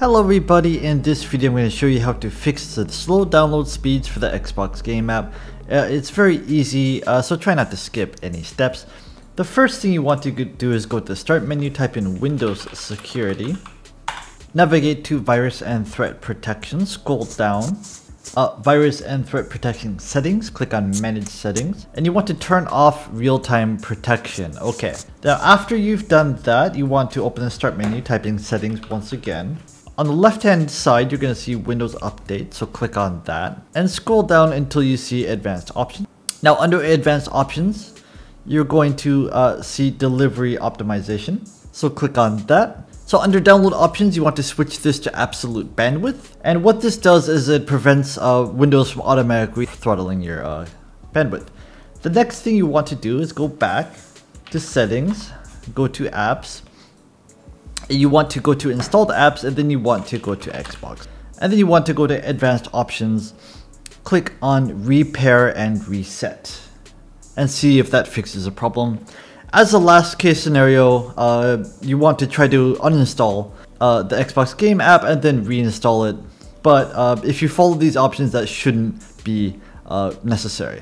Hello everybody, in this video I'm going to show you how to fix the slow download speeds for the Xbox game app. Uh, it's very easy, uh, so try not to skip any steps. The first thing you want to do is go to the start menu, type in Windows Security. Navigate to Virus and Threat Protection, scroll down. Uh, virus and Threat Protection Settings, click on Manage Settings. And you want to turn off real-time protection. Okay, now after you've done that, you want to open the start menu, type in Settings once again. On the left hand side, you're going to see Windows Update, so click on that. And scroll down until you see Advanced Options. Now under Advanced Options, you're going to uh, see Delivery Optimization. So click on that. So under download options, you want to switch this to absolute bandwidth. And what this does is it prevents uh, Windows from automatically throttling your uh, bandwidth. The next thing you want to do is go back to settings, go to apps, you want to go to installed apps and then you want to go to Xbox. And then you want to go to advanced options, click on repair and reset and see if that fixes a problem. As a last case scenario, uh, you want to try to uninstall uh, the Xbox game app and then reinstall it. But uh, if you follow these options, that shouldn't be uh, necessary.